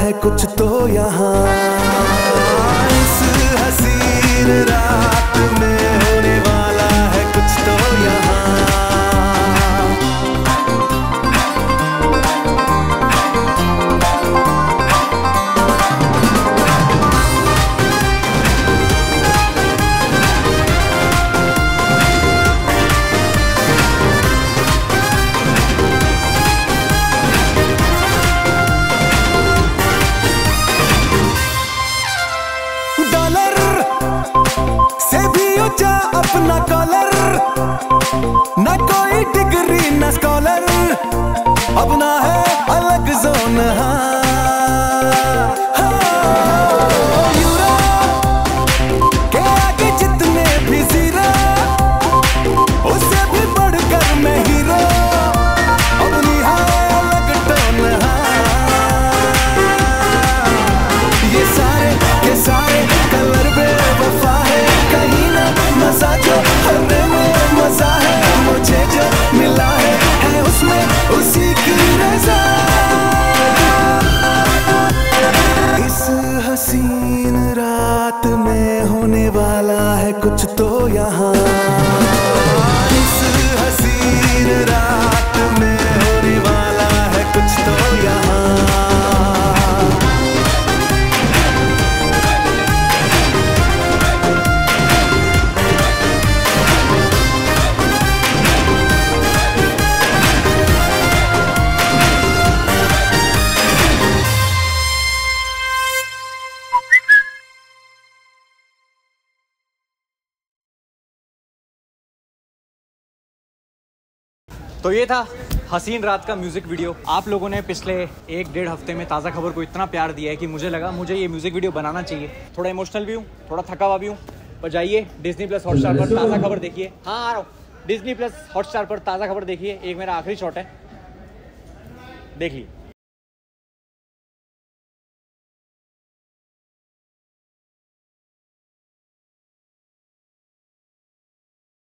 है कुछ तो यहाँ। इस हसीन रात में अपना कॉलर ना कोई डिग्री ना स्कॉलर अपना है हसीन रात में होने वाला है कुछ तो यहाँ। इस हसीन रात तो ये था हसीन रात का म्यूज़िक वीडियो आप लोगों ने पिछले एक डेढ़ हफ़्ते में ताज़ा खबर को इतना प्यार दिया है कि मुझे लगा, मुझे ये म्यूज़िक वीडियो बनाना चाहिए। थोड़ा इमोशनल भी हूँ, थोड़ा थका हुआ भी हूँ, पर जाइए डिजनी प्लस हॉटस्टार पर ताज़ा खबर देखिए। हाँ आ रहा हूँ। डिजनी प्लस हॉटस्टार पर ताज़ा खबर देखिए, एक मेरा आखिरी शॉट है। देखिए